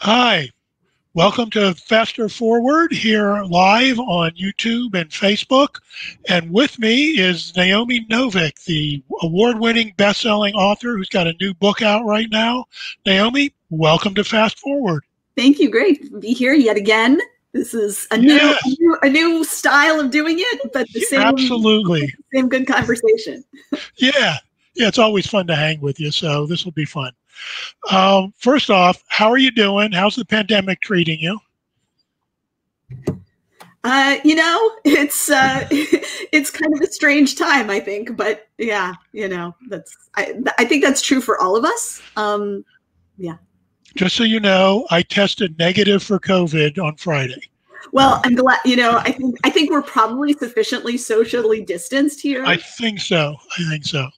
Hi, welcome to Fast Forward here live on YouTube and Facebook. And with me is Naomi Novik, the award winning best selling author who's got a new book out right now. Naomi, welcome to Fast Forward. Thank you. Great to be here yet again. This is a new, yes. a new, a new style of doing it, but the same absolutely same good conversation. yeah, yeah, it's always fun to hang with you. So this will be fun. Um, first off, how are you doing? How's the pandemic treating you? Uh, you know, it's uh, it's kind of a strange time, I think. But yeah, you know, that's I, I think that's true for all of us. Um, yeah. Just so you know, I tested negative for COVID on Friday. Well, I'm glad. You know, I think I think we're probably sufficiently socially distanced here. I think so. I think so.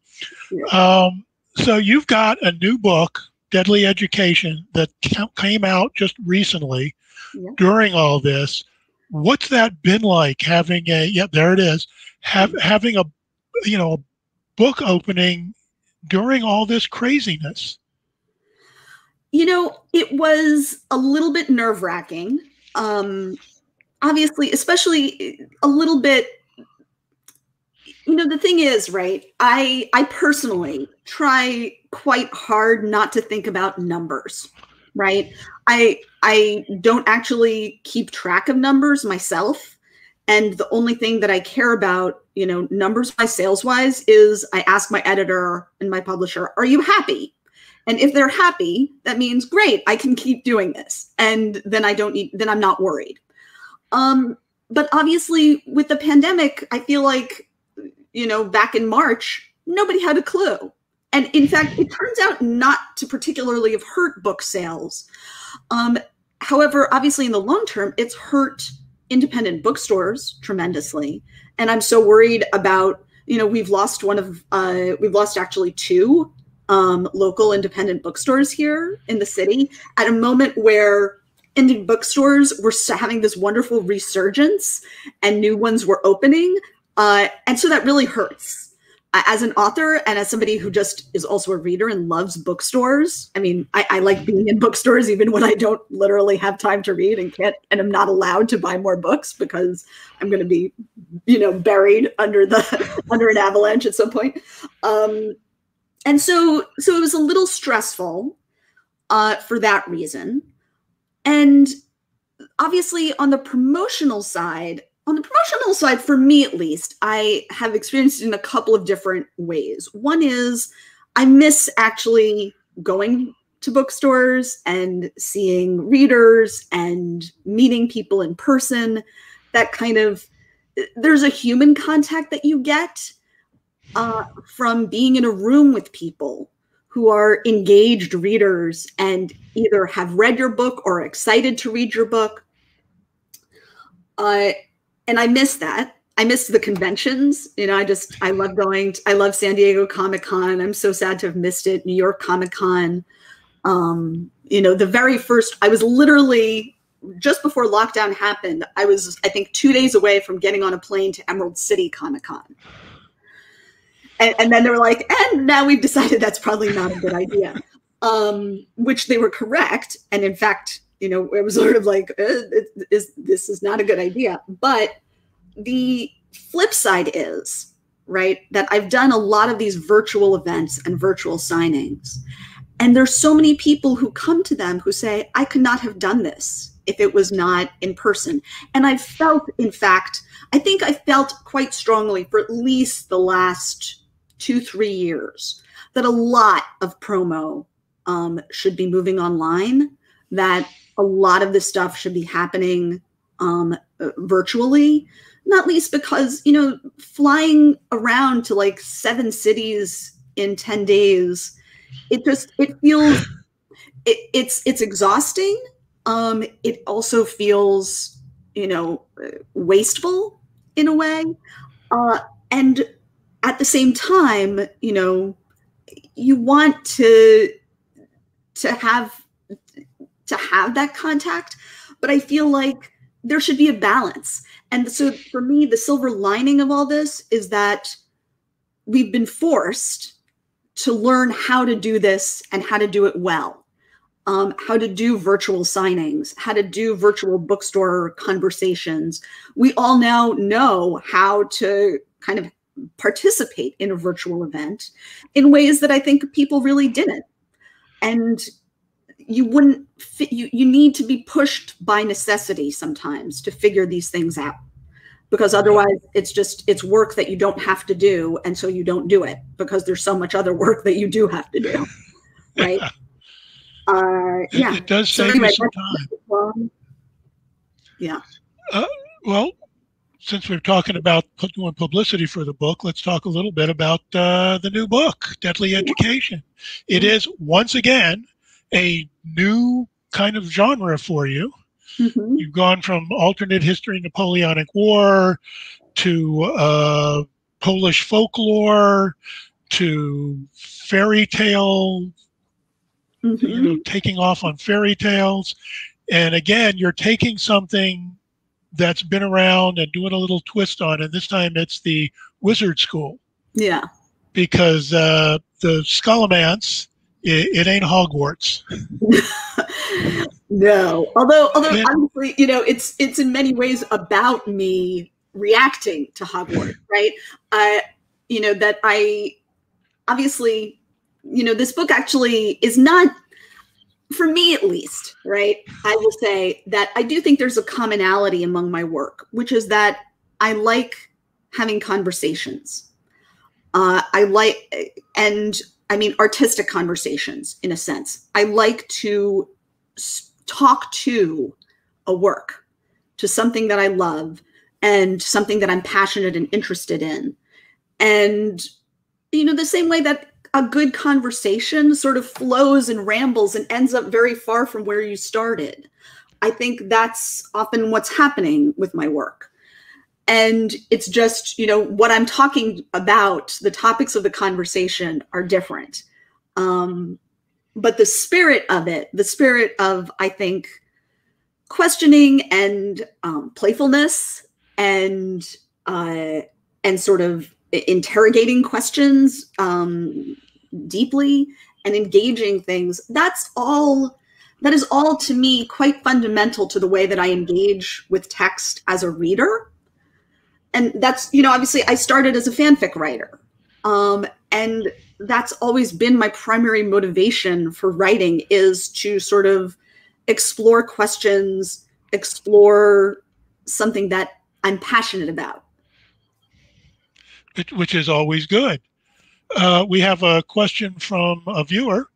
Yeah. Um, so you've got a new book, Deadly Education, that came out just recently yeah. during all this. What's that been like having a yeah, there it is. Have having a you know, a book opening during all this craziness? You know, it was a little bit nerve-wracking. Um obviously, especially a little bit you know the thing is right i i personally try quite hard not to think about numbers right? I i don't actually keep track of numbers myself and the only thing that i care about you know numbers by sales wise is i ask my editor and my publisher are you happy? And if they're happy that means great i can keep doing this and then i don't need then i'm not worried. Um but obviously with the pandemic i feel like you know, back in March, nobody had a clue. And in fact, it turns out not to particularly have hurt book sales. Um, however, obviously, in the long term, it's hurt independent bookstores tremendously. And I'm so worried about, you know, we've lost one of, uh, we've lost actually two um, local independent bookstores here in the city at a moment where indie bookstores were having this wonderful resurgence and new ones were opening uh, and so that really hurts. As an author and as somebody who just is also a reader and loves bookstores, I mean, I, I like being in bookstores even when I don't literally have time to read and can't, and I'm not allowed to buy more books because I'm going to be, you know, buried under the under an avalanche at some point. Um, and so, so it was a little stressful uh, for that reason. And obviously, on the promotional side, on the promotional side, for me at least, I have experienced it in a couple of different ways. One is I miss actually going to bookstores and seeing readers and meeting people in person. That kind of, there's a human contact that you get uh, from being in a room with people who are engaged readers and either have read your book or excited to read your book. Uh, and I miss that. I miss the conventions. You know, I just I love going. To, I love San Diego Comic Con. I'm so sad to have missed it. New York Comic Con. Um, you know, the very first. I was literally just before lockdown happened. I was I think two days away from getting on a plane to Emerald City Comic Con. And, and then they were like, and now we've decided that's probably not a good idea. Um, which they were correct. And in fact, you know, it was sort of like, uh, is, this is not a good idea. But the flip side is, right, that I've done a lot of these virtual events and virtual signings. And there's so many people who come to them who say, I could not have done this if it was not in person. And I felt, in fact, I think I felt quite strongly for at least the last two, three years that a lot of promo um, should be moving online, that a lot of this stuff should be happening um, virtually, not least because, you know, flying around to like seven cities in 10 days, it just, it feels, it, it's, it's exhausting. Um, it also feels, you know, wasteful in a way. Uh, and at the same time, you know, you want to, to have to have that contact. But I feel like there should be a balance. And so for me, the silver lining of all this is that we've been forced to learn how to do this and how to do it well. um, how to do virtual signings, how to do virtual bookstore conversations. We all now know how to kind of participate in a virtual event in ways that I think people really didn't. And you wouldn't fit, you, you need to be pushed by necessity sometimes to figure these things out. Because otherwise it's just it's work that you don't have to do and so you don't do it because there's so much other work that you do have to do right? Uh yeah. it, does save so anyway, some time. yeah. Uh, well since we're talking about doing publicity for the book let's talk a little bit about uh, the new book deadly education. It is once again a new kind of genre for you Mm-hmm. You've gone from alternate history Napoleonic War to uh, Polish folklore to fairy tale, mm-hmm. you know, taking off on fairy tales. And again, you're taking something that's been around and doing a little twist on it. This time it's the wizard school. Yeah. Because uh, the Scholomance, it, it ain't Hogwarts. No, although although yeah. honestly, you know, it's it's in many ways about me reacting to Hogwarts, right? I, you know, that I obviously, you know, this book actually is not for me at least, right? I will say that I do think there's a commonality among my work, which is that I like having conversations. Uh, I like, and I mean, artistic conversations in a sense. I like to talk to a work, to something that I love and something that I'm passionate and interested in. And, you know, the same way that a good conversation sort of flows and rambles and ends up very far from where you started. I think that's often what's happening with my work. And it's just, you know, what I'm talking about, the topics of the conversation are different. Um, but the spirit of it, the spirit of, I think, questioning and um, playfulness and uh, and sort of interrogating questions um, deeply and engaging things. That's all. That is all to me quite fundamental to the way that I engage with text as a reader. And that's, you know, obviously I started as a fanfic writer. Um, and that's always been my primary motivation for writing is to sort of explore questions, explore something that I'm passionate about. Which is always good. Uh, we have a question from a viewer.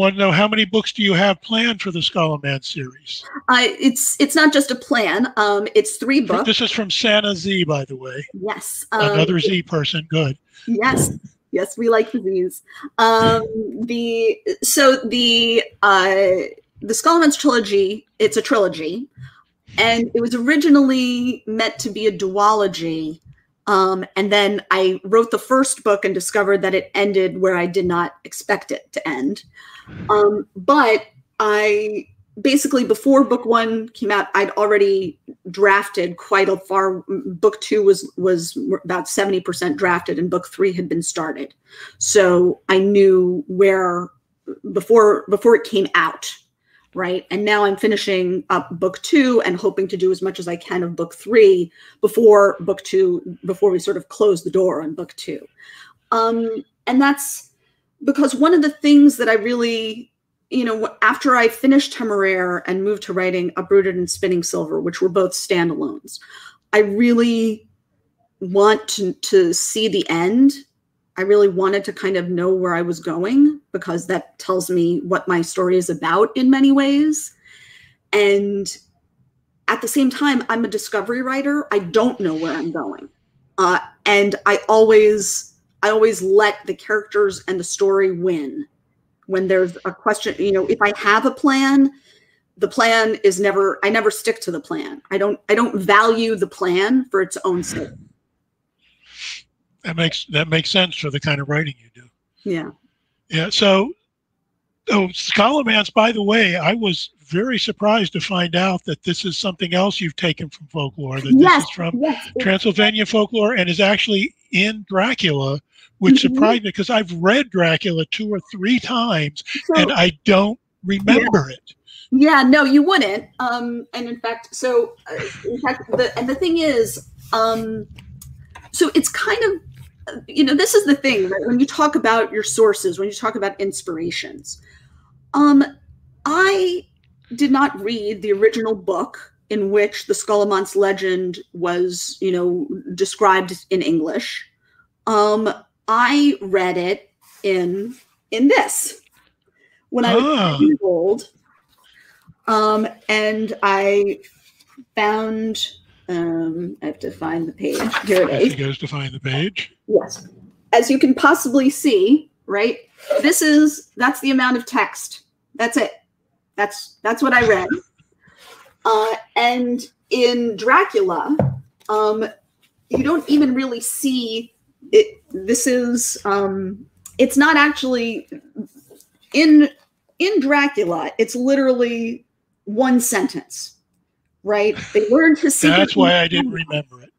Want to know how many books do you have planned for the Scholomance series? Uh, it's it's not just a plan. Um, it's three books. This is from Santa Z, by the way. Yes. Um, Another Z person. Good. Yes. Yes, we like disease. Um, the so the uh, the Scholomance trilogy. It's a trilogy, and it was originally meant to be a duology. Um, and then I wrote the first book and discovered that it ended where I did not expect it to end. Um, but I basically before book one came out i'd already drafted quite a far book two was was about 70% drafted and book three had been started so i knew where before before it came out right and now i'm finishing up book two and hoping to do as much as i can of book three before book two before we sort of close the door on book two um and that's because one of the things that i really you know, after I finished Temeraire and moved to writing Uprooted and Spinning Silver, which were both standalones, I really want to, to see the end. I really wanted to kind of know where I was going because that tells me what my story is about in many ways. And at the same time, I'm a discovery writer. I don't know where I'm going. Uh, and I always, I always let the characters and the story win when there's a question you know if i have a plan the plan is never i never stick to the plan i don't i don't value the plan for its own sake that makes that makes sense for the kind of writing you do yeah yeah so oh Scholomance by the way i was very surprised to find out that this is something else you've taken from folklore that yes, this is from yes. transylvania folklore and is actually in dracula which mm-hmm. surprised me because I've read Dracula two or three times so, and I don't remember yeah. it. Yeah, no, you wouldn't. Um, and in fact, so uh, in fact, the and the thing is, um, so it's kind of, you know, this is the thing, right? When you talk about your sources, when you talk about inspirations, um, I did not read the original book in which the Scholomance legend was, you know, described in English. Um, I read it in in this when I was ah. old, um, and I found. Um, I have to find the page. Here it is. He goes to find the page. Yes, as you can possibly see, right. This is that's the amount of text. That's it. That's that's what I read. Uh, and in Dracula, um, you don't even really see it. This is um, it's not actually in in Dracula. It's literally one sentence, right? They learned to see. That's why I didn't remember it.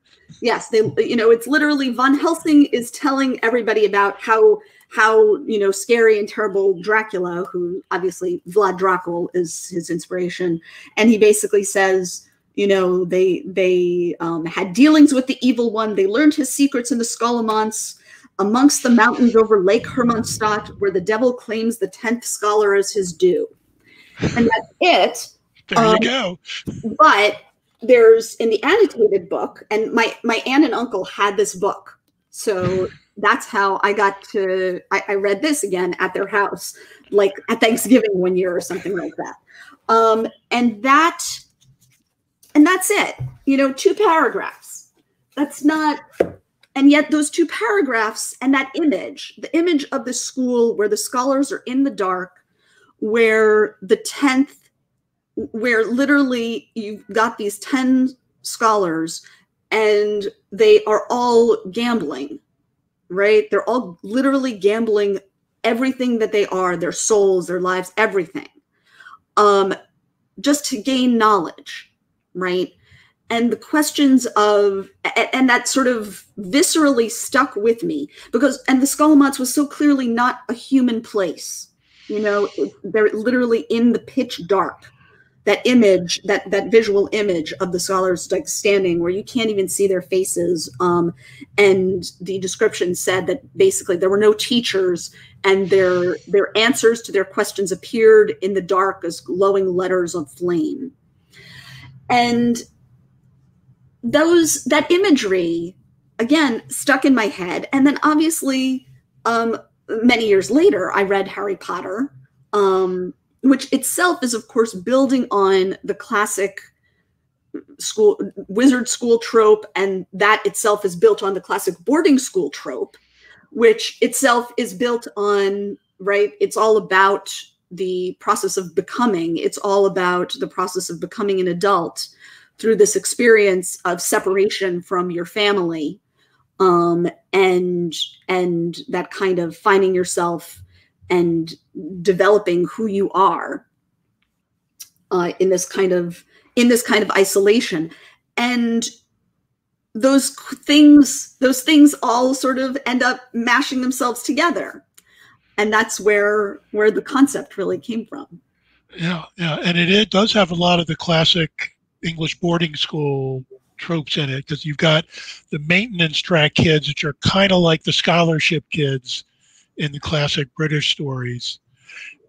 Yes, they. You know, it's literally Van Helsing is telling everybody about how how you know scary and terrible Dracula, who obviously Vlad Dracul is his inspiration, and he basically says, you know, they they um, had dealings with the evil one. They learned his secrets in the Scholomance amongst the mountains over Lake Hermannstadt, where the devil claims the tenth scholar as his due, and that's it. There um, you go. But there's in the annotated book, and my my aunt and uncle had this book, so that's how I got to. I, I, read this again at their house, like at Thanksgiving one year or something like that. Um, and that, and that's it. You know, two paragraphs. That's not. And yet, those two paragraphs and that image, the image of the school where the scholars are in the dark, where the tenth, where literally you've got these ten scholars and they are all gambling right? They're all literally gambling everything that they are, their souls, their lives, everything, um, just to gain knowledge, right? And the questions of, and that sort of viscerally stuck with me because, and the Scholomance was so clearly not a human place. You know, they're literally in the pitch dark that image that that visual image of the scholars like standing where you can't even see their faces um, and the description said that basically there were no teachers and their their answers to their questions appeared in the dark as glowing letters of flame. And those that imagery again stuck in my head. And then obviously um, many years later i read harry potter um, which itself is, of course, building on the classic school wizard school trope, and that itself is built on the classic boarding school trope, which itself is built on right. It's all about the process of becoming. It's all about the process of becoming an adult through this experience of separation from your family um, and and that kind of finding yourself and developing who you are uh, in this kind of in this kind of isolation. And those things those things all sort of end up mashing themselves together. And that's where where the concept really came from. Yeah yeah. And it, it does have a lot of the classic english boarding school tropes in it because you've got the maintenance track kids which are kind of like the scholarship kids in the classic British stories.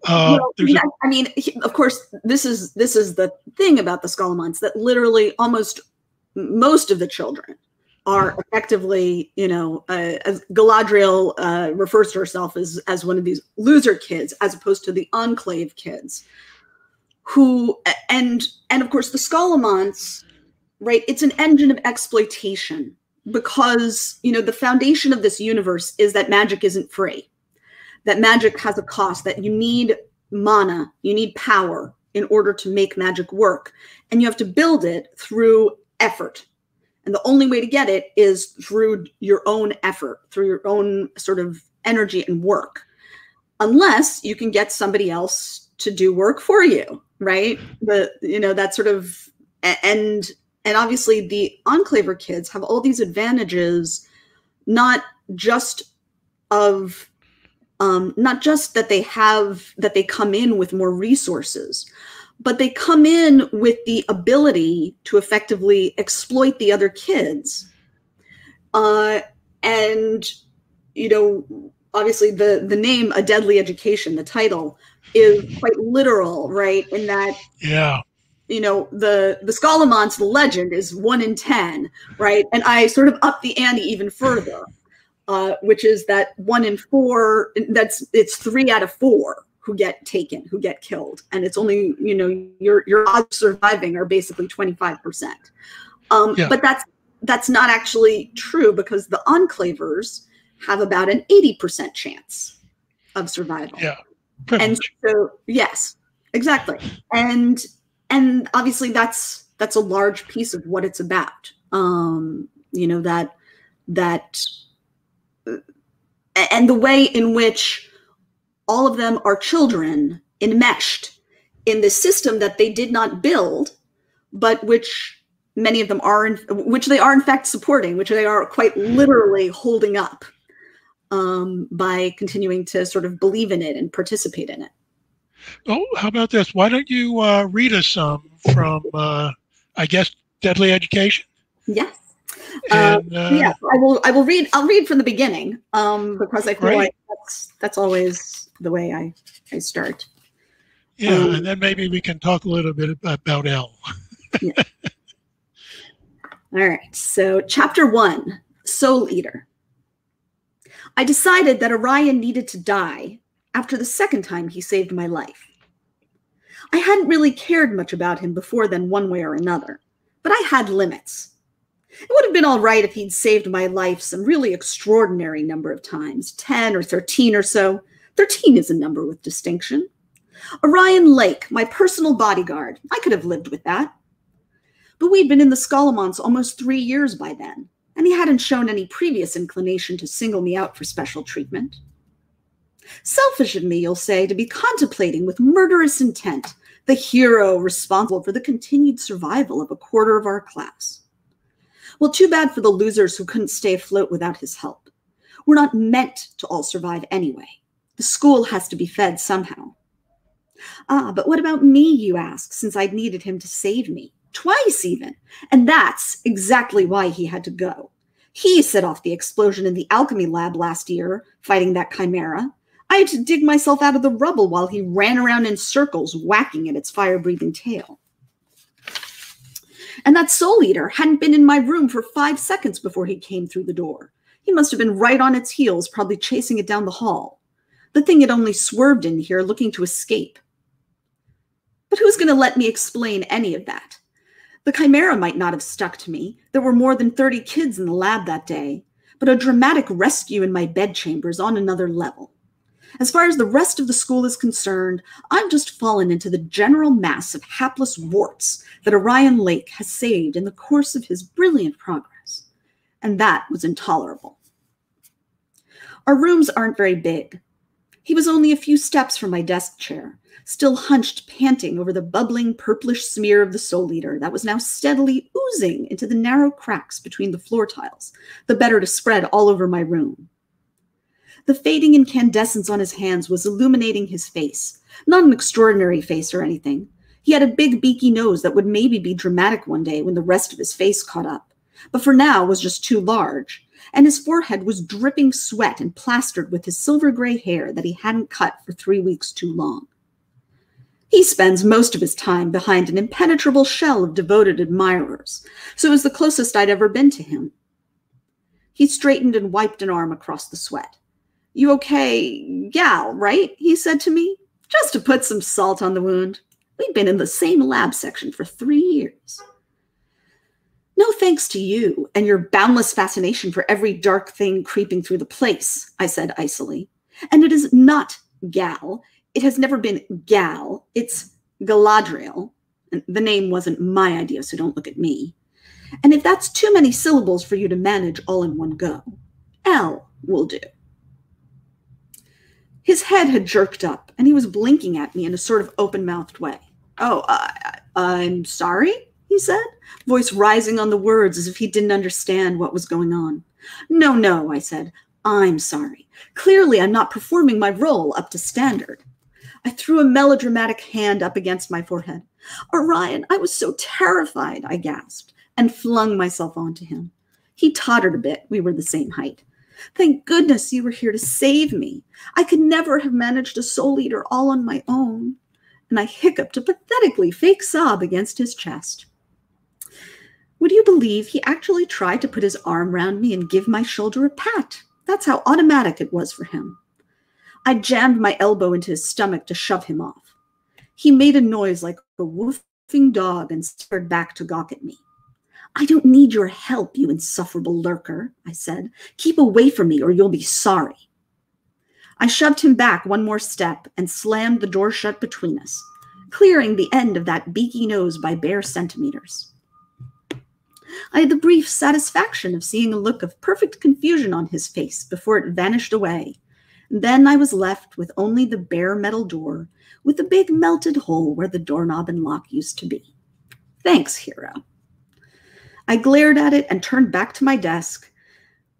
Uh, well, a- I mean, of course, this is this is the thing about the Scholomance that literally almost most of the children are effectively, you know, uh, as Galadriel uh, refers to herself as as one of these loser kids, as opposed to the Enclave kids, who and and of course the Scholomance, right? It's an engine of exploitation because you know the foundation of this universe is that magic isn't free that magic has a cost, that you need mana, you need power in order to make magic work. And you have to build it through effort. And the only way to get it is through your own effort, through your own sort of energy and work. Unless you can get somebody else to do work for you, right? The you know that sort of and and obviously the enclaver kids have all these advantages not just of Um, not just that they have that they come in with more resources, but they come in with the ability to effectively exploit the other kids. Uh, and you know, obviously the the name "A Deadly Education," the title, is quite literal, right? In that, yeah, you know, the the the legend, is one in ten, right? And I sort of up the ante even further, uh, which is that one in four. That's it's three out of four who get taken, who get killed, and it's only you know your your odds surviving are basically twenty five percent. Um, yeah. But that's that's not actually true because the enclavers have about an eighty percent chance of survival. Yeah. And so yes, exactly. And and obviously that's that's a large piece of what it's about. Um, you know that that and the way in which all of them are children enmeshed in the system that they did not build, but which many of them are, in, which they are in fact supporting, which they are quite literally holding up um, by continuing to sort of believe in it and participate in it. Oh, how about this? Why don't you uh, read us some from, uh, I guess, Deadly Education? Yes. And, uh, yeah, I will. I will read. I'll read from the beginning um, because I feel like that's that's always the way I I start. Yeah, um, and then maybe we can talk a little bit about El. yeah. All right. So, chapter one, Soul Eater. I decided that Orion needed to die after the second time he saved my life. I hadn't really cared much about him before then, one way or another, but I had limits. It would have been all right if he'd saved my life some really extraordinary number of times 10 or 13 or so. 13 is a number with distinction. Orion Lake, my personal bodyguard, I could have lived with that. But we'd been in the Scholomance almost three years by then, and he hadn't shown any previous inclination to single me out for special treatment. Selfish of me, you'll say, to be contemplating with murderous intent the hero responsible for the continued survival of a quarter of our class. Well, too bad for the losers who couldn't stay afloat without his help. We're not meant to all survive anyway. The school has to be fed somehow. Ah, but what about me, you ask, since I'd needed him to save me? Twice, even. And that's exactly why he had to go. He set off the explosion in the alchemy lab last year, fighting that chimera. I had to dig myself out of the rubble while he ran around in circles, whacking at its fire breathing tail. And that soul eater hadn't been in my room for five seconds before he came through the door. He must have been right on its heels, probably chasing it down the hall. The thing had only swerved in here, looking to escape. But who's going to let me explain any of that? The chimera might not have stuck to me. There were more than 30 kids in the lab that day. But a dramatic rescue in my bedchamber is on another level. As far as the rest of the school is concerned, I've just fallen into the general mass of hapless warts that Orion Lake has saved in the course of his brilliant progress. And that was intolerable. Our rooms aren't very big. He was only a few steps from my desk chair, still hunched, panting over the bubbling purplish smear of the soul eater that was now steadily oozing into the narrow cracks between the floor tiles, the better to spread all over my room. The fading incandescence on his hands was illuminating his face. Not an extraordinary face or anything. He had a big beaky nose that would maybe be dramatic one day when the rest of his face caught up, but for now was just too large, and his forehead was dripping sweat and plastered with his silver gray hair that he hadn't cut for three weeks too long. He spends most of his time behind an impenetrable shell of devoted admirers, so it was the closest I'd ever been to him. He straightened and wiped an arm across the sweat. You okay, gal, right? He said to me, just to put some salt on the wound. We've been in the same lab section for three years. No thanks to you and your boundless fascination for every dark thing creeping through the place, I said icily. And it is not gal. It has never been gal. It's Galadriel. And the name wasn't my idea, so don't look at me. And if that's too many syllables for you to manage all in one go, El will do. His head had jerked up, and he was blinking at me in a sort of open mouthed way. Oh, uh, I'm sorry, he said, voice rising on the words as if he didn't understand what was going on. No, no, I said. I'm sorry. Clearly, I'm not performing my role up to standard. I threw a melodramatic hand up against my forehead. Orion, I was so terrified, I gasped, and flung myself onto him. He tottered a bit. We were the same height. Thank goodness you were here to save me. I could never have managed a soul eater all on my own. And I hiccuped a pathetically fake sob against his chest. Would you believe he actually tried to put his arm round me and give my shoulder a pat? That's how automatic it was for him. I jammed my elbow into his stomach to shove him off. He made a noise like a woofing dog and stared back to gawk at me. I don't need your help, you insufferable lurker, I said. Keep away from me or you'll be sorry. I shoved him back one more step and slammed the door shut between us, clearing the end of that beaky nose by bare centimeters. I had the brief satisfaction of seeing a look of perfect confusion on his face before it vanished away. Then I was left with only the bare metal door with the big melted hole where the doorknob and lock used to be. Thanks, hero. I glared at it and turned back to my desk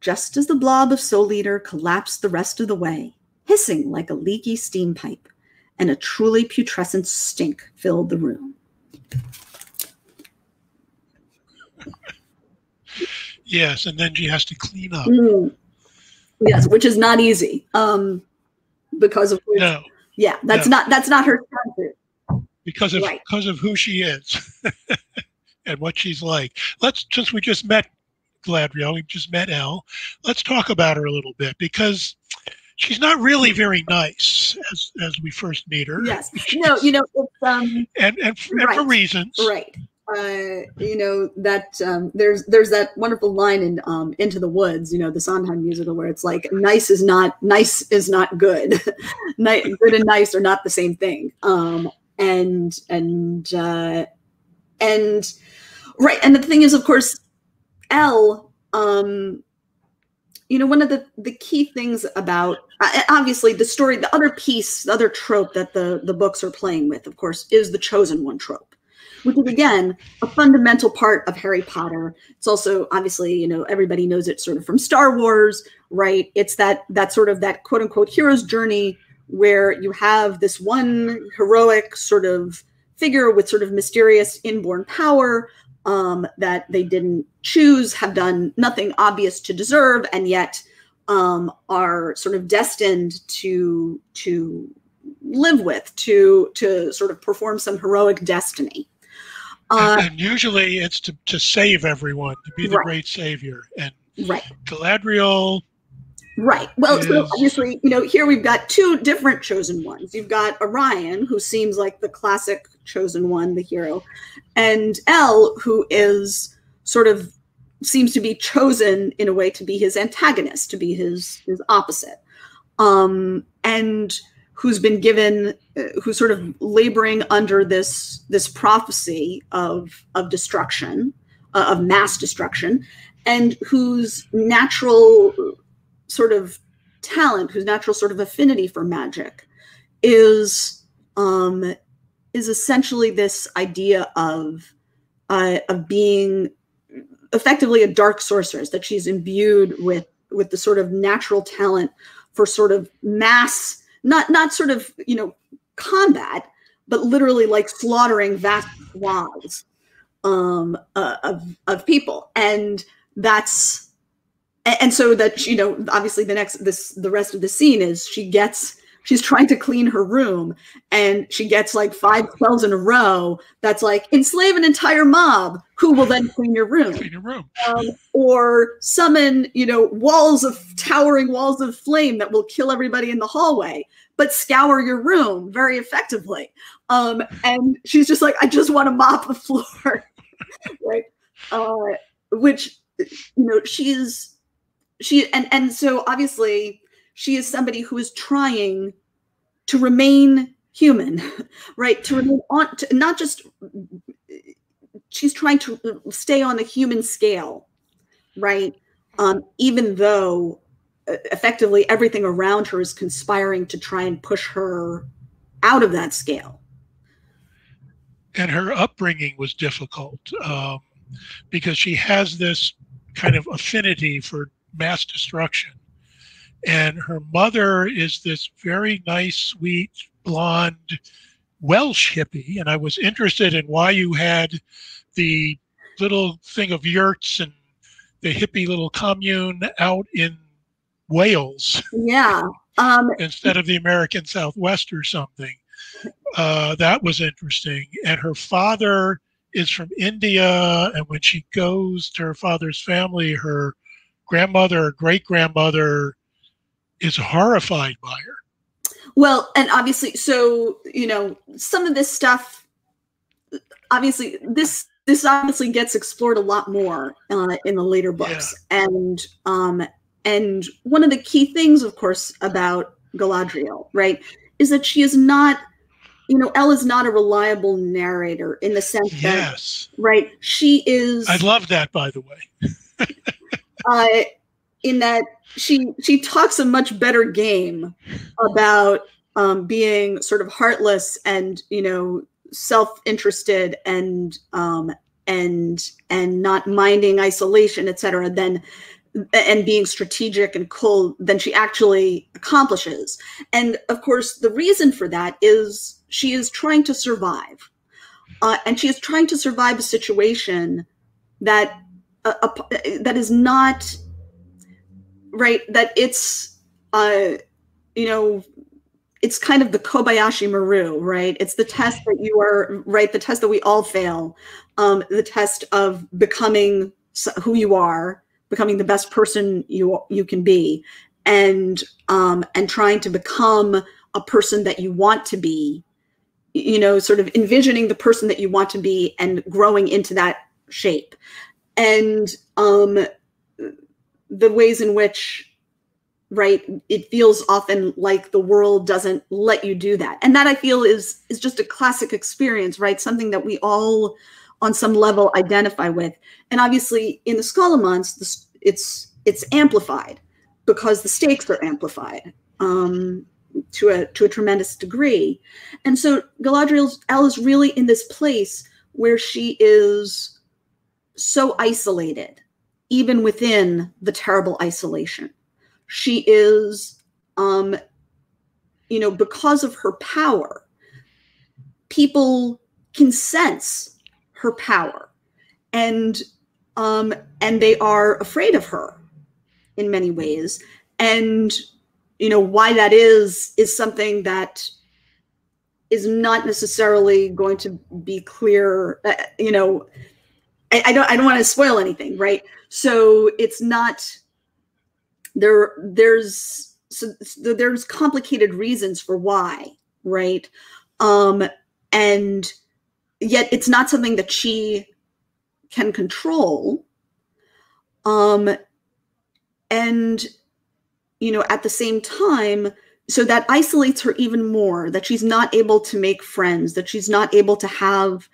just as the blob of Soul Eater collapsed the rest of the way, hissing like a leaky steam pipe, and a truly putrescent stink filled the room. Yes, and then she has to clean up. Mm. Yes, which is not easy. Um, because of which, no. Yeah, that's no. not that's not her Because of right. because of who she is. and what she's like. Let's since we just met Galadriel, we just met El. Let's talk about her a little bit because she's not really very nice as as we first meet her. Yes, no, you know, it's, um, and and for, right. and for reasons, right. Uh, you know that um, there's there's that wonderful line in um, Into the Woods, you know, the Sondheim musical, where it's like nice is not nice is not good, good and nice are not the same thing. Um, and and uh, and Right. And the thing is, of course, l um, you know, one of the, the key things about obviously the story, the other piece, the other trope that the, the books are playing with, of course, is the chosen one trope, which is again a fundamental part of Harry Potter. It's also obviously, you know, everybody knows it sort of from Star Wars, right? It's that that sort of that quote unquote hero's journey where you have this one heroic sort of figure with sort of mysterious inborn power um, that they didn't choose, have done nothing obvious to deserve, and yet um, are sort of destined to to live with, to to sort of perform some heroic destiny. Uh, and, and, usually, it's to, to save everyone, to be the right. great savior. And right. Galadriel Right. Well, so obviously, you know, here we've got two different chosen ones. You've got Orion, who seems like the classic chosen one, the hero, and El, who is sort of seems to be chosen in a way to be his antagonist, to be his his opposite, um, and who's been given, uh, who's sort of laboring under this this prophecy of of destruction, uh, of mass destruction, and whose natural sort of talent, whose natural sort of affinity for magic, is um, is essentially this idea of uh, of being effectively a dark sorceress that she's imbued with with the sort of natural talent for sort of mass not not sort of you know combat but literally like slaughtering vast swaths um, uh, of of people. And that's and so that you know obviously the next this the rest of the scene is she gets she's trying to clean her room and she gets like five spells in a row that's like enslave an entire mob who will then clean your room. Clean your room. Um, or summon you know walls of towering walls of flame that will kill everybody in the hallway but scour your room very effectively. Um, and she's just like i just want to mop the floor. Right? Uh, which you know she's she and and so obviously she is somebody who is trying to remain human right? To remain on to, not just she's trying to stay on the human scale right? Um, even though uh, effectively everything around her is conspiring to try and push her out of that scale. And her upbringing was difficult um, because she has this kind of affinity for mass destruction. and her mother is this very nice, sweet, blonde Welsh hippie. And I was interested in why you had the little thing of yurts and the hippie little commune out in Wales. Yeah. Um, instead of the American Southwest or something. Uh, that was interesting. And her father is from India. And when she goes to her father's family, her grandmother or great grandmother is horrified by her. Well, and obviously, so, you know, some of this stuff, obviously, this this obviously gets explored a lot more uh, in the later books yeah. and um and one of the key things of course about galadriel right is that she is not you know El is not a reliable narrator in the sense yes. that right she is i love that by the way uh in that she she talks a much better game about um being sort of heartless and you know self-interested and um, and and not minding isolation, etc., then and being strategic and cool than she actually accomplishes. And of course, the reason for that is she is trying to survive, uh, and she is trying to survive a situation that uh, uh, that is not right. That it's uh, you know it's kind of the Kobayashi Maru, right? It's the test that you are right, the test that we all fail, um, the test of becoming who you are, becoming the best person you you can be, and um, and trying to become a person that you want to be. You know, sort of envisioning the person that you want to be and growing into that shape, and um, the ways in which right it feels often like the world doesn't let you do that. And that i feel is is just a classic experience right? Something that we all on some level identify with. And obviously in the Scholomance, it's it's amplified because the stakes are amplified um, to a to a tremendous degree. And so galadriel's El is really in this place where she is so isolated even within the terrible isolation. She is um you know because of her power people can sense her power and um and they are afraid of her in many ways. And you know why that is is something that is not necessarily going to be clear uh, you know I, I don't i don't want to spoil anything right? So it's not there there's so, there's complicated reasons for why right? Um and yet it's not something that she can control. Um and you know at the same time so that isolates her even more that she's not able to make friends that she's not able to have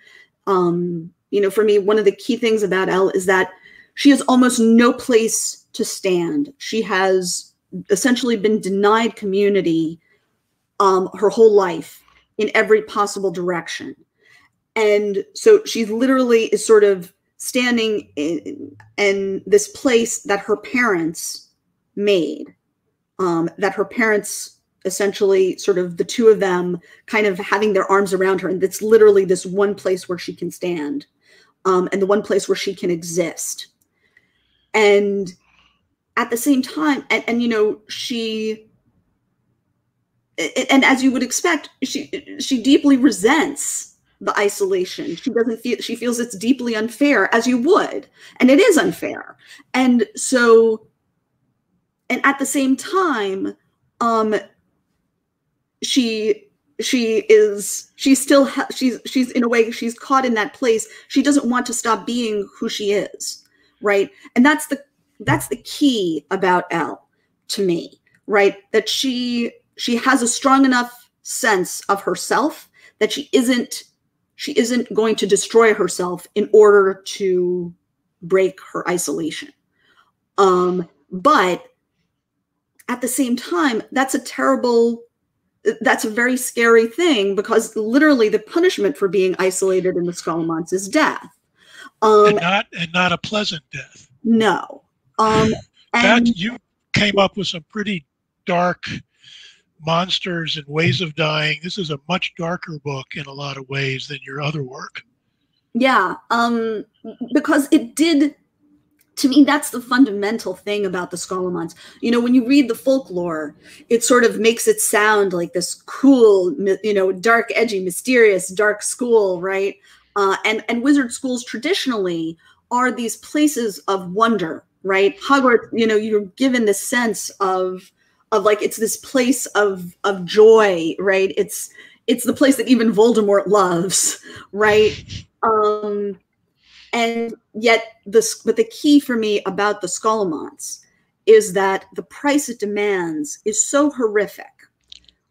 um you know for me one of the key things about El is that she has almost no place to stand. She has essentially been denied community um, her whole life in every possible direction. And so she literally is sort of standing in, in this place that her parents made, um, that her parents essentially sort of the two of them kind of having their arms around her. And it's literally this one place where she can stand um, and the one place where she can exist. And at the same time and, and you know she and as you would expect she she deeply resents the isolation she doesn't feel she feels it's deeply unfair as you would and it is unfair and so and at the same time um she she is she's still she's she's in a way she's caught in that place she doesn't want to stop being who she is right and that's the that's the key about El to me, right? That she she has a strong enough sense of herself that she isn't she isn't going to destroy herself in order to break her isolation. Um, but at the same time, that's a terrible that's a very scary thing because literally the punishment for being isolated in the Scholomance is death. Um, and not and not a pleasant death. No, um, and, that you came up with some pretty dark monsters and ways of dying. This is a much darker book in a lot of ways than your other work. Yeah, um, because it did. To me, that's the fundamental thing about the Scholomance. You know, when you read the folklore, it sort of makes it sound like this cool, you know, dark, edgy, mysterious, dark school, right? Uh, and and wizard schools traditionally are these places of wonder, right? Hogwarts, you know, you're given the sense of of like it's this place of of joy, right? It's it's the place that even Voldemort loves, right? Um, and yet this but the key for me about the Scholomance is that the price it demands is so horrific,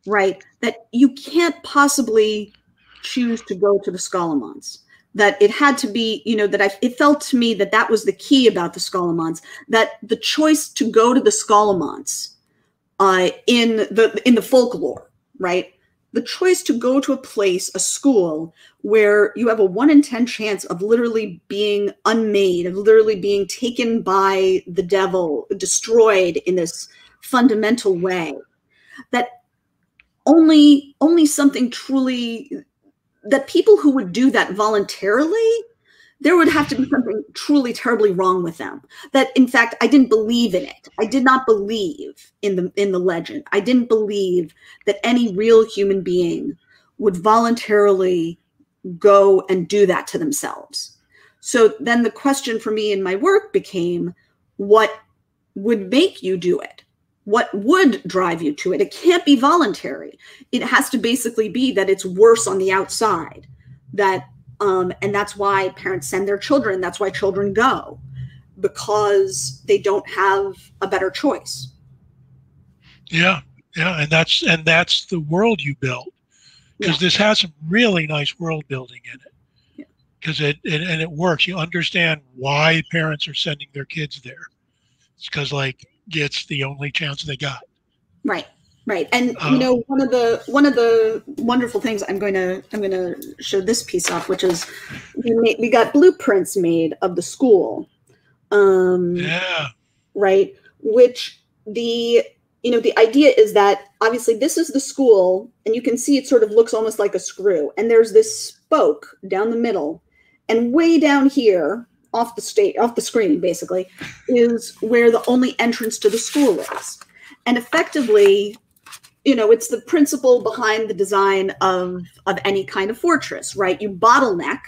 right? That you can't possibly choose to go to the Scholomance that it had to be, you know, that I, it felt to me that that was the key about the Scholomance, that the choice to go to the Scholomance uh, in the in the folklore, right? The choice to go to a place, a school, where you have a one in ten chance of literally being unmade, of literally being taken by the devil, destroyed in this fundamental way, that only only something truly that people who would do that voluntarily there would have to be something truly terribly wrong with them that in fact i didn't believe in it. I did not believe in the in the legend. I didn't believe that any real human being would voluntarily go and do that to themselves. So then the question for me in my work became what would make you do it? What would drive you to it? It can't be voluntary. It has to basically be that it's worse on the outside that um, and that's why parents send their children. That's why children go because they don't have a better choice. Yeah, yeah, and that's and that's the world you built because yeah. this has some really nice world building in it. Because it, it and it works. You understand why parents are sending their kids there. It's because like it's the only chance they got. Right. Right. And you know, um, one of the one of the wonderful things I'm going to I'm going to show this piece off, which is we made, we got blueprints made of the school. Um, yeah. Right. Which the you know the idea is that obviously this is the school, and you can see it sort of looks almost like a screw, and there's this spoke down the middle, and way down here off the state off the screen basically is where the only entrance to the school is and effectively you know it's the principle behind the design of of any kind of fortress right? You bottleneck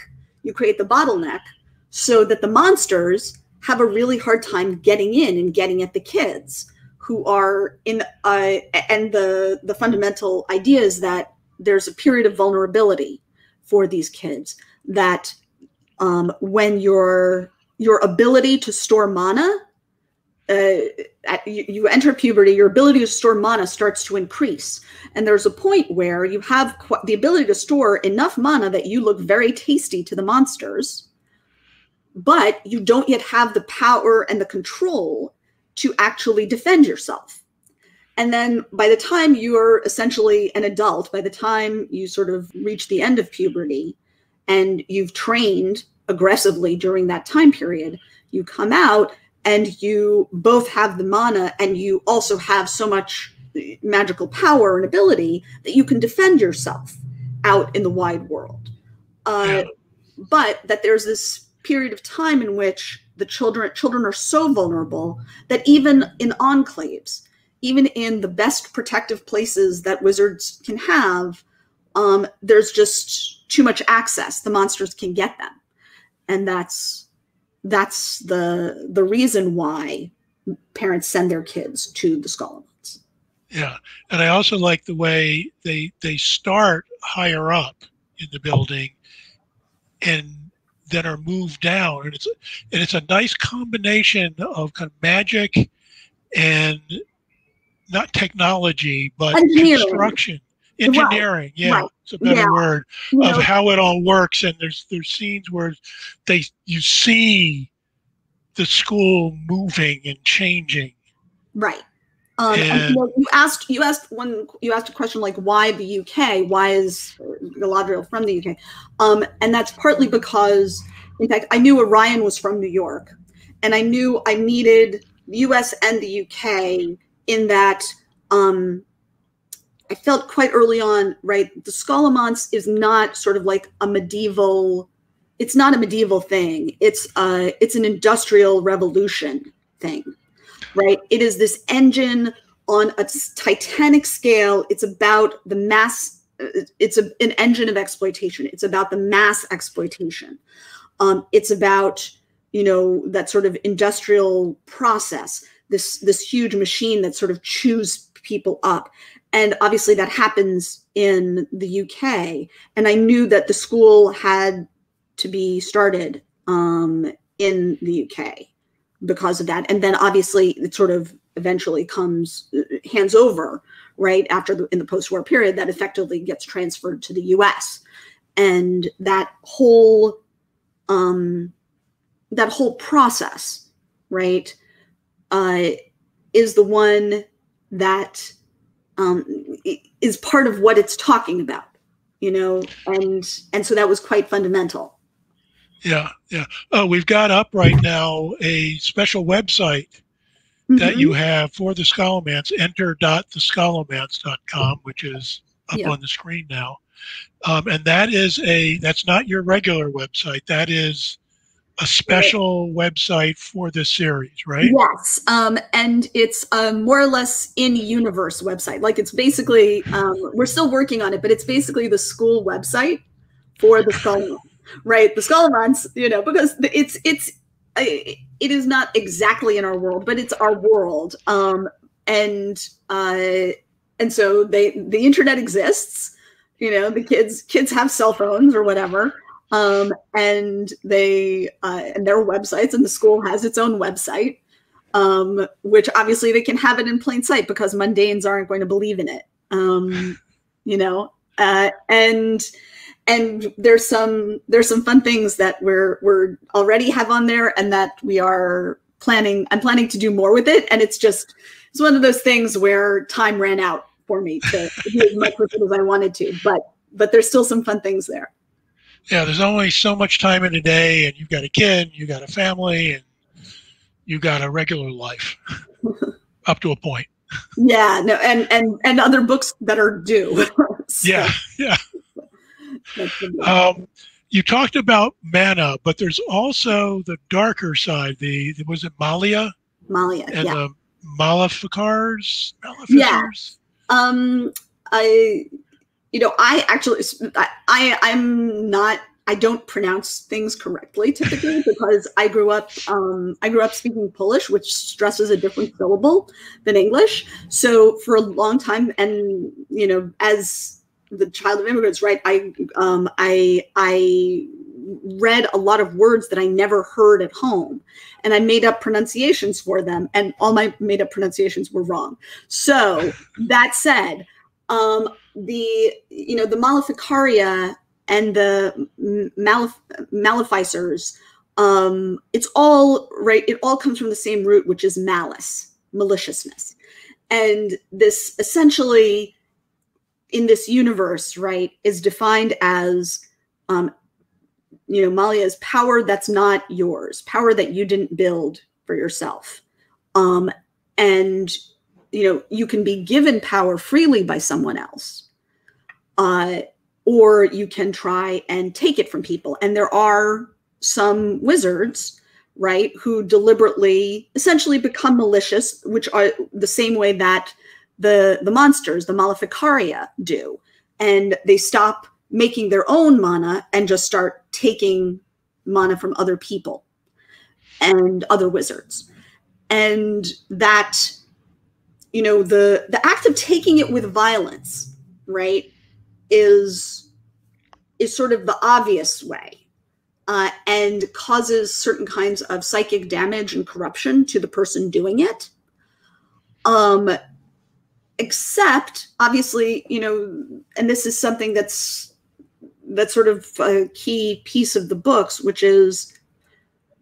you create the bottleneck so that the monsters have a really hard time getting in and getting at the kids who are in uh, and the the fundamental idea is that there's a period of vulnerability for these kids that um, when your your ability to store mana uh, you, you, enter puberty, your ability to store mana starts to increase. And there's a point where you have the ability to store enough mana that you look very tasty to the monsters, but you don't yet have the power and the control to actually defend yourself. And then by the time you're essentially an adult, by the time you sort of reach the end of puberty and you've trained aggressively during that time period, you come out and you both have the mana and you also have so much magical power and ability that you can defend yourself out in the wide world. Uh, but that there's this period of time in which the children children are so vulnerable that even in enclaves, even in the best protective places that wizards can have, um, there's just too much access. The monsters can get them, and that's that's the the reason why parents send their kids to the Scholomance. Yeah, and I also like the way they they start higher up in the building, and then are moved down, and it's and it's a nice combination of kind of magic and not technology but construction engineering right. yeah right. A better yeah. word you of know, how it all works and there's there's scenes where they you see the school moving and changing. Right. Um, and, you, know, you, asked you asked one you asked a question like why the UK why is Galadriel from the UK um, and that's partly because in fact I knew Orion was from New York and I knew I needed the US and the UK in that um, I felt quite early on, right? The Scholomance is not sort of like a medieval. It's not a medieval thing. It's uh, it's an industrial revolution thing, right? It is this engine on a titanic scale. It's about the mass. It's a, an engine of exploitation. It's about the mass exploitation. Um, it's about you know that sort of industrial process. This this huge machine that sort of chews people up and obviously that happens in the UK. And I knew that the school had to be started um, in the UK because of that. And then obviously it sort of eventually comes uh, hands over right after the in the post-war period that effectively gets transferred to the US. And that whole um, that whole process, right, uh, is the one that um, is part of what it's talking about, you know, and and so that was quite fundamental. Yeah, yeah. Oh, we've got up right now a special website mm-hmm. that you have for the Scholomance, enter.thescholomance.com, which is up yeah. on the screen now. Um, and that is a that's not your regular website. That is a special right. website for this series, right? Yes, um, and it's a more or less in universe website. Like it's basically um, we're still working on it, but it's basically the school website for the Scholomance, right? The Scholomance, you know, because it's it's it is not exactly in our world, but it's our world, um, and uh, and so they the internet exists. You know, the kids kids have cell phones or whatever um, and they uh, and their websites, and the school has its own website, um, which obviously they can have it in plain sight because mundanes aren't going to believe in it. Um, you know, uh, and and there's some there's some fun things that we're we're already have on there, and that we are planning. I'm planning to do more with it, and it's just it's one of those things where time ran out for me to do as much with it as I wanted to, but but there's still some fun things there yeah, there's only so much time in a day, and you've got a kid, you've got a family, and you've got a regular life up to a point. Yeah, no, and and and other books that are due. so. Yeah, yeah. Um, you talked about mana, but there's also the darker side. The, was it Malia? Malia, and yeah. the Maleficers. Yeah. Um, I you know, I actually, I, I'm not, I don't pronounce things correctly typically because I grew up, um, I grew up speaking Polish, which stresses a different syllable than English. So for a long time, and you know, as the child of immigrants, right, I, um, I, I read a lot of words that I never heard at home and I made up pronunciations for them and all my made up pronunciations were wrong. So that said, um, the you know the Maleficaria and the malef- Maleficers, um, it's all right. It all comes from the same root, which is malice, maliciousness, and this essentially in this universe, right, is defined as um, you know Malia's power that's not yours, power that you didn't build for yourself, um, and you know you can be given power freely by someone else uh, or you can try and take it from people. And there are some wizards right who deliberately essentially become malicious which are the same way that the the monsters the maleficaria do. And they stop making their own mana and just start taking mana from other people and other wizards. And that you know the the act of taking it with violence right is is sort of the obvious way uh, and causes certain kinds of psychic damage and corruption to the person doing it. Um except obviously you know and this is something that's that's sort of a key piece of the books which is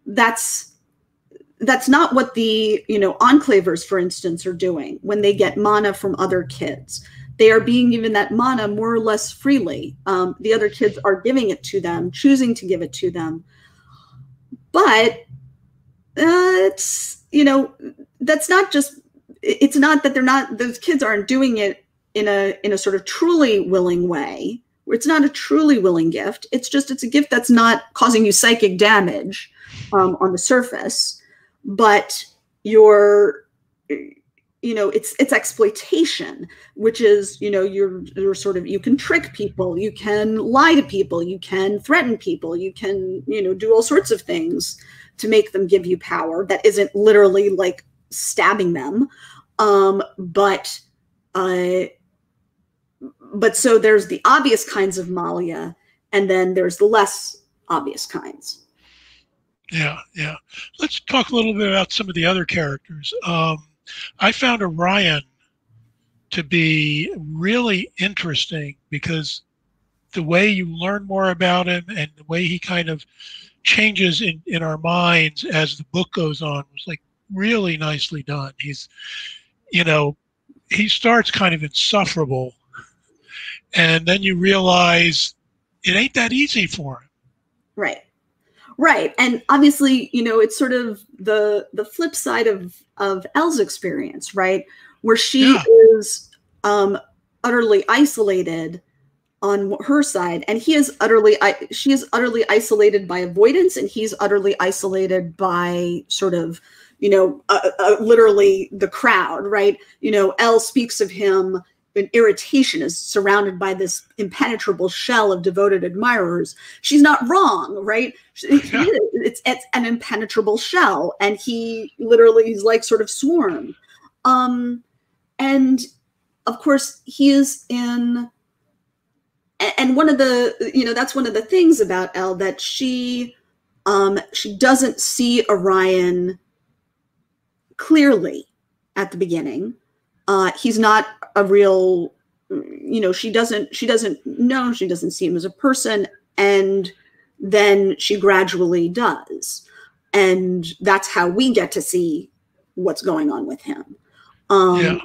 that's that's not what the you know enclavers for instance are doing when they get mana from other kids. They are being given that mana more or less freely. Um, the other kids are giving it to them choosing to give it to them. But uh, it's you know that's not just it's not that they're not those kids aren't doing it in a in a sort of truly willing way. It's not a truly willing gift. It's just it's a gift that's not causing you psychic damage um, on the surface but you're you know it's it's exploitation which is you know you're you're sort of you can trick people you can lie to people you can threaten people you can you know do all sorts of things to make them give you power that isn't literally like stabbing them. Um but uh but so there's the obvious kinds of malia and then there's the less obvious kinds yeah yeah let's talk a little bit about some of the other characters um I found Orion to be really interesting because the way you learn more about him and the way he kind of changes in, in our minds as the book goes on was like really nicely done. He's, you know, he starts kind of insufferable and then you realize it ain't that easy for him. Right. Right. And obviously, you know, it's sort of the the flip side of of El's experience, right? Where she yeah. is um utterly isolated on her side and he is utterly she is utterly isolated by avoidance and he's utterly isolated by sort of you know uh, uh, literally the crowd right you know El speaks of him an irritation is surrounded by this impenetrable shell of devoted admirers. She's not wrong, right? Yeah. It's, it's an impenetrable shell, and he literally is like sort of swarmed. Um, and of course, he is in. And one of the, you know, that's one of the things about El that she, um, she doesn't see Orion clearly at the beginning. Uh, he's not a real you know she doesn't she doesn't know she doesn't see him as a person and then she gradually does. And that's how we get to see what's going on with him. Um yeah.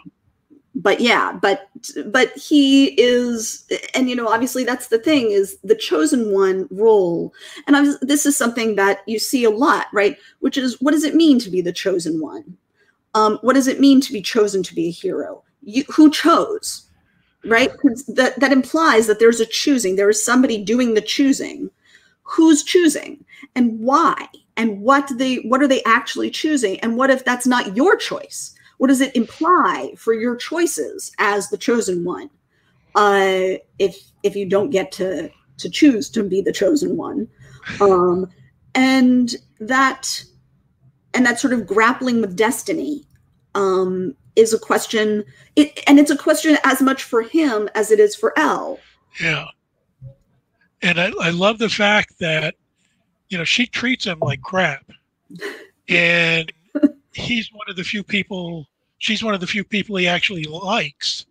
but yeah but but he is and you know obviously that's the thing is the chosen one role. And was, this is something that you see a lot right? Which is what does it mean to be the chosen one um, what does it mean to be chosen to be a hero you, who chose, right? That that implies that there's a choosing. There is somebody doing the choosing. Who's choosing and why? And what they what are they actually choosing? And what if that's not your choice? What does it imply for your choices as the chosen one? Uh, if if you don't get to to choose to be the chosen one, um, and that and that sort of grappling with destiny um, is a question it, and it's a question as much for him as it is for El. Yeah. And I, I love the fact that, you know, she treats him like crap. And he's one of the few people she's one of the few people he actually likes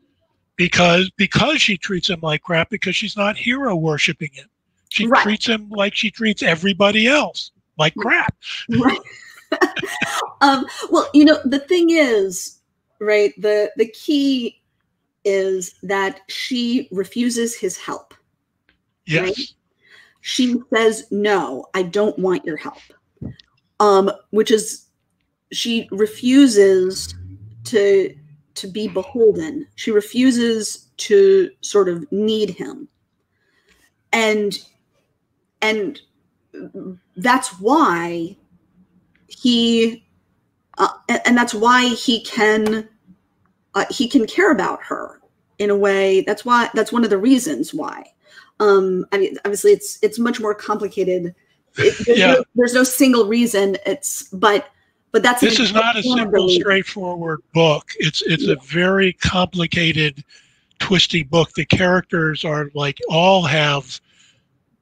because because she treats him like crap because she's not hero worshiping him. She right. treats him like she treats everybody else like crap. Right. um, well, you know, the thing is, right the the key is that she refuses his help yes. right? she says no i don't want your help. Um which is she refuses to to be beholden. She refuses to sort of need him. And and that's why he uh, and, that's why he can uh, he can care about her in a way that's why that's one of the reasons why um i mean obviously it's it's much more complicated it, there's, yeah. no, there's no single reason it's but but that's this is not a simple straightforward book it's it's yeah. a very complicated twisty book the characters are like all have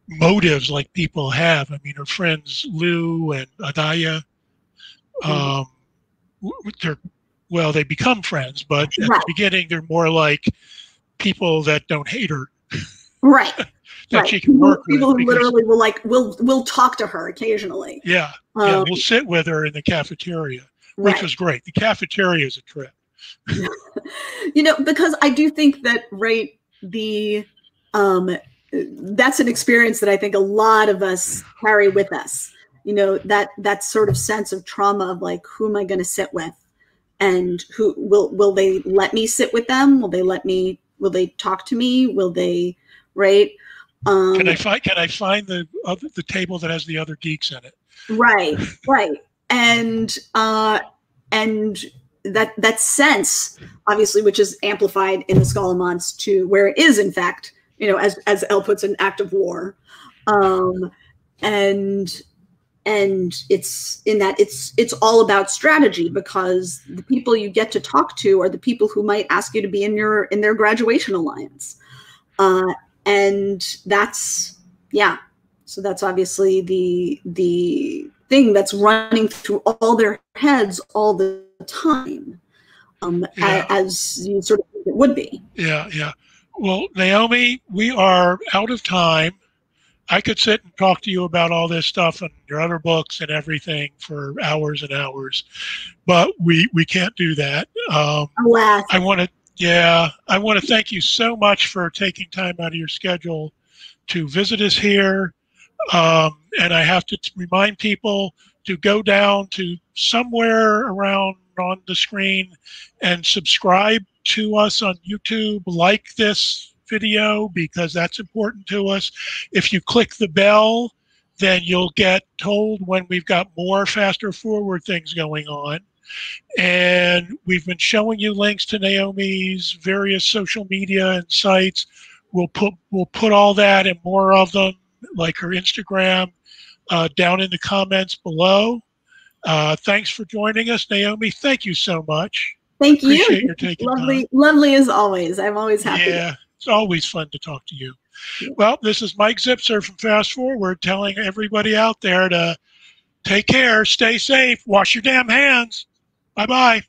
motives like people have i mean her friends Liu and Aadhya. Um, they're well, they become friends, but at right. the beginning they're more like people that don't hate her. Right. that right. she can work people, with. People literally will like will will talk to her occasionally. Yeah. Um, yeah. We'll sit with her in the cafeteria, which right. was great. The cafeteria is a trip. you know, because I do think that right the um that's an experience that I think a lot of us carry with us you know that that sort of sense of trauma of like who am i going to sit with? And who will will they let me sit with them? Will they let me will they talk to me? Will they right? Um, can i find can i find the other the table that has the other geeks in it? Right right. And uh and that that sense obviously which is amplified in the Scholomance to where it is in fact you know as as El puts an act of war. Um and and it's in that it's it's all about strategy because the people you get to talk to are the people who might ask you to be in your in their graduation alliance. Uh, and that's yeah. So that's obviously the the thing that's running through all their heads all the time um, yeah. as, you sort of it would be. Yeah yeah. Well naomi we are out of time I could sit and talk to you about all this stuff and your other books and everything for hours and hours, but we we can't do that. Um, Alas. I want to, yeah, I want to thank you so much for taking time out of your schedule to visit us here. Um, and I have to remind people to go down to somewhere around on the screen and subscribe to us on YouTube, like this video because that's important to us. If you click the bell, then you'll get told when we've got more faster forward things going on. And we've been showing you links to Naomi's various social media and sites. We'll put we'll put all that and more of them, like her Instagram, uh, down in the comments below. Uh, thanks for joining us, Naomi. Thank you so much. Thank Appreciate you. Your taking lovely, time. lovely as always. I'm always happy. Yeah. It's always fun to talk to you. Well, this is Mike Zipser from Fast Forward telling everybody out there to take care, stay safe, wash your damn hands. Bye bye.